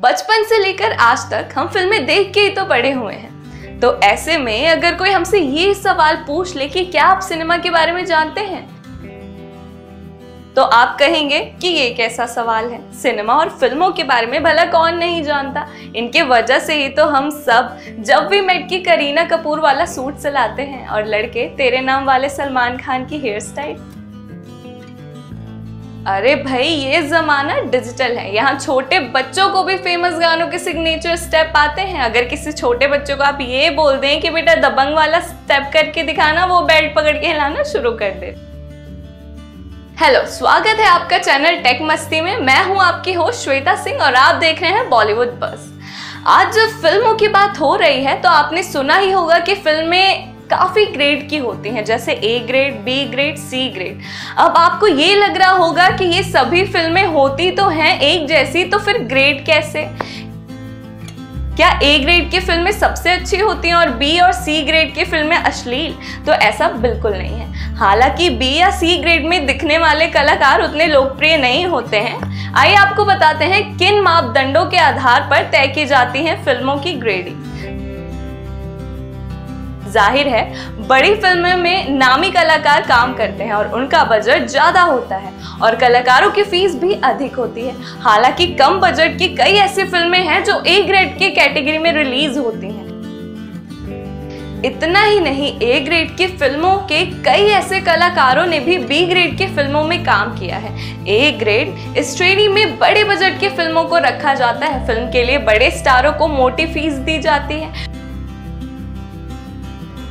बचपन से लेकर आज तक हम फ़िल्में देख के ही तो बड़े हुए हैं। तो ऐसे में अगर कोई हमसे ये सवाल पूछ ले कि क्या आप सिनेमा के बारे में जानते हैं? तो आप कहेंगे कि ये कैसा सवाल है? सिनेमा और फ़िल्मों के बारे में भला कौन नहीं जानता? इनके वजह से ही तो हम सब जब भी मेट की करीना कपूर वाला सूट चलाते हैं और लड़के तेरे नाम वाले सलमान खान की हेयर स्टाइल अरे भाई, ये जमाना डिजिटल है। यहाँ छोटे बच्चों को भी फ़ेमस गानों के सिग्नेचर स्टेप आते हैं। अगर किसी छोटे बच्चों को आप ये बोल दें कि बेटा दबंग वाला स्टेप करके दिखाना, वो बेल्ट पकड़ के हिलाना शुरू कर दे। हेलो स्वागत है आपका चैनल टेक मस्ती में। मैं हूँ आपकी होस्ट श्वेता सिंह और आप देख रहे हैं बॉलीवुड बस आज जब फ़िल्मों की बात हो रही है तो आपने सुना ही होगा कि फ़िल्में काफ़ी ग्रेड की होती हैं, जैसे A grade B grade C grade अब आपको ये लग रहा होगा कि ये सभी फ़िल्में होती तो हैं एक जैसी तो फिर ग्रेड कैसे? क्या ए ग्रेड की फ़िल्में सबसे अच्छी होती हैं और बी और सी ग्रेड की फ़िल्में अश्लील? तो ऐसा बिल्कुल नहीं है. हालाँकि बी या सी ग्रेड में दिखने वाले कलाकार उतने लोकप्रिय नहीं होते हैं. आइए आपको बताते हैं किन मापदंडों के आधार पर तय की जाती हैं फ़िल्मों की ग्रेडिंग ज़ाहिर है, बड़ी फ़िल्मों में नामी कलाकार काम करते हैं और उनका बजट ज़्यादा होता है और कलाकारों की फ़ीस भी अधिक होती है। हालाँकि कम बजट की कई ऐसी फ़िल्में हैं जो ए ग्रेड की कैटेगरी में रिलीज़ होती हैं। इतना ही नहीं ए ग्रेड की फ़िल्मों के कई ऐसे कलाकारों ने भी बी ग्रेड की फ़िल्मों में काम किया है। ए ग्रेड इस श्रेणी में बड़े बजट की फ़िल्मों को रखा जाता है। फ़िल्म के लिए बड़े स्टारों को मोटी फ़ीस दी जाती है।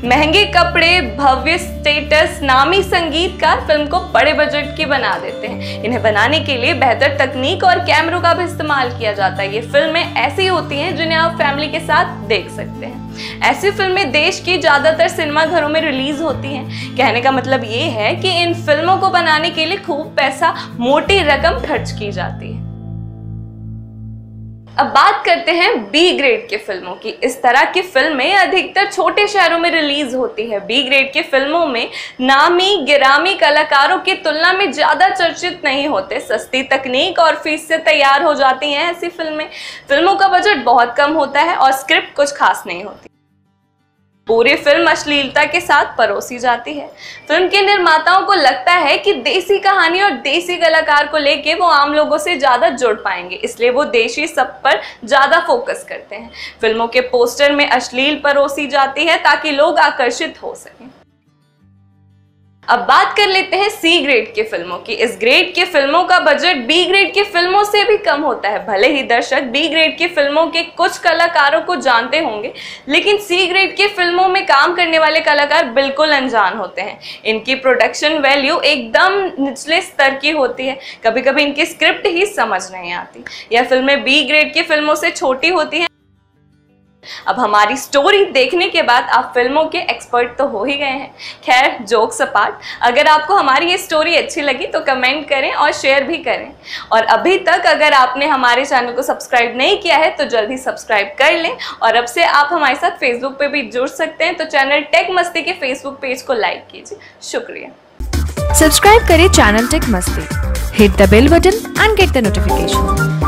महँगे कपड़े, भव्य स्टेटस नामी संगीतकार फ़िल्म को बड़े बजट की बना देते हैं। इन्हें बनाने के लिए बेहतर तकनीक और कैमरों का भी इस्तेमाल किया जाता है। ये फ़िल्में ऐसी होती हैं जिन्हें आप फैमिली के साथ देख सकते हैं। ऐसी फ़िल्में देश की ज़्यादातर सिनेमा घरों में रिलीज़ होती हैं। कहने का मतलब ये है कि इन फ़िल्मों को बनाने के लिए खूब पैसा, मोटी रकम खर्च की जाती है। अब बात करते हैं बी ग्रेड की फ़िल्मों की। इस तरह की फ़िल्में अधिकतर छोटे शहरों में रिलीज़ होती है। बी ग्रेड की फ़िल्मों में नामी, गिरामी कलाकारों की तुलना में ज़्यादा चर्चित नहीं होते। सस्ती तकनीक और फ़ीस से तैयार हो जाती हैं ऐसी फ़िल्में। फ़िल्मों का बजट बहुत कम होता है और स्क्रिप्ट कुछ खास नहीं होती। पूरी फ़िल्म अश्लीलता के साथ परोसी जाती है। फ़िल्म के निर्माताओं को लगता है कि देसी कहानी और देसी कलाकार को लेके वो आम लोगों से ज़्यादा जुड़ पाएँगे, इसलिए वो देशी सब पर ज़्यादा फोकस करते हैं। फ़िल्मों के पोस्टर में अश्लील परोसी जाती है ताकि लोग आकर्षित हो सकें। अब बात कर लेते हैं सी ग्रेड की फ़िल्मों की। इस ग्रेड की फ़िल्मों का बजट बी ग्रेड की फ़िल्मों से भी कम होता है। भले ही दर्शक बी ग्रेड की फ़िल्मों के कुछ कलाकारों को जानते होंगे, लेकिन सी ग्रेड की फ़िल्मों में काम करने वाले कलाकार बिल्कुल अनजान होते हैं। इनकी प्रोडक्शन वैल्यू एकदम निचले स्तर की होती है। कभी कभी इनकी स्क्रिप्ट ही समझ नहीं आती। यह फ़िल्में बी ग्रेड की फ़िल्मों से छोटी होती हैं अब हमारी स्टोरी देखने के बाद आप फ़िल्मों के एक्सपर्ट तो हो ही गए हैं। खैर जोक्स अपार्ट अगर आपको हमारी ये स्टोरी अच्छी लगी तो कमेंट करें और शेयर भी करें। और अभी तक अगर आपने हमारे चैनल को सब्सक्राइब नहीं किया है तो जल्दी सब्सक्राइब कर लें। और अब से आप हमारे साथ फेसबुक पे भी जुड़ सकते हैं तो चैनल टेक मस्ती के फेसबुक पेज को लाइक कीजिए। शुक्रिया। सब्सक्राइब करें channel tech Masti hit the bell button and get the notification